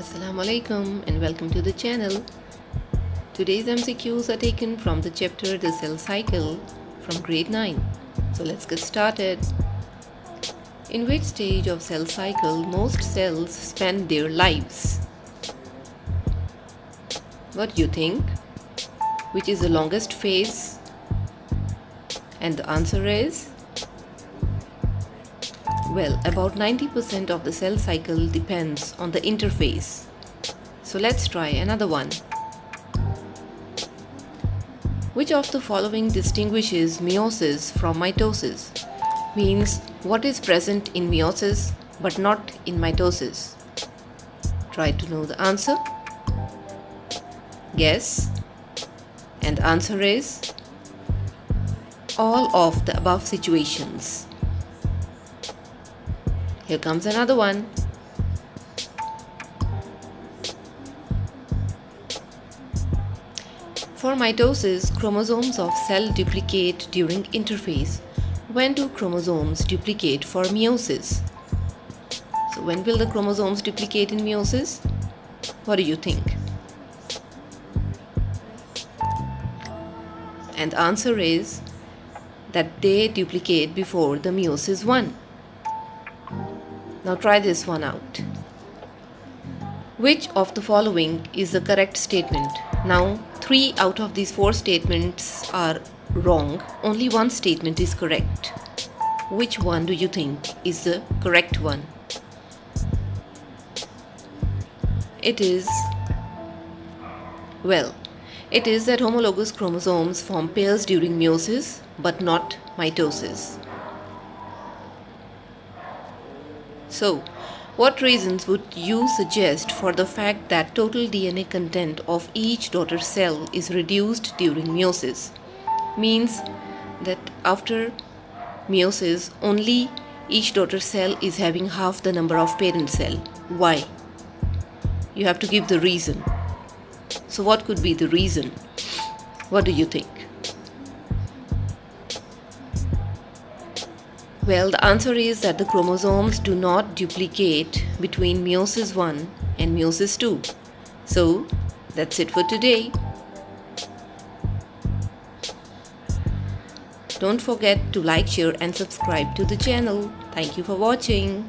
Assalamu alaikum and welcome to the channel. Today's MCQs are taken from the chapter The Cell Cycle from grade 9. So let's get started. In which stage of cell cycle most cells spend their lives? What do you think? Which is the longest phase? And the answer is well, about 90% of the cell cycle depends on the interphase. So let's try another one. Which of the following distinguishes meiosis from mitosis? Means what is present in meiosis but not in mitosis? Try to know the answer. Guess. And the answer is all of the above situations. Here comes another one. For mitosis, chromosomes of cell duplicate during interphase. When do chromosomes duplicate for meiosis? So when will the chromosomes duplicate in meiosis? What do you think? And the answer is that they duplicate before the meiosis 1. Now try this one out. Which of the following is the correct statement? Now, three out of these four statements are wrong. Only one statement is correct. Which one do you think is the correct one? It is, well, it is that homologous chromosomes form pairs during meiosis but not mitosis. So, what reasons would you suggest for the fact that total DNA content of each daughter cell is reduced during meiosis? Means that after meiosis, only each daughter cell is having half the number of parent cell. Why? You have to give the reason. So, what could be the reason? What do you think? Well, the answer is that the chromosomes do not duplicate between meiosis 1 and meiosis 2. So, that's it for today. Don't forget to like, share and subscribe to the channel. Thank you for watching.